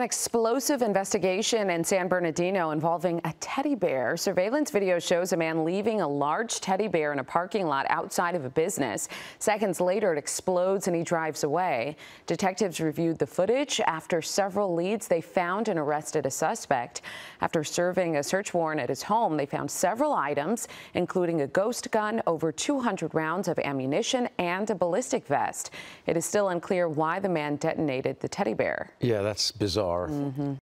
An explosive investigation in San Bernardino involving a teddy bear. Surveillance video shows a man leaving a large teddy bear in a parking lot outside of a business. Seconds later, it explodes and he drives away. Detectives reviewed the footage. After several leads, they found and arrested a suspect. After serving a search warrant at his home, they found several items, including a ghost gun, over 200 rounds of ammunition, and a ballistic vest. It is still unclear why the man detonated the teddy bear. Yeah, that's bizarre. Mm -hmm.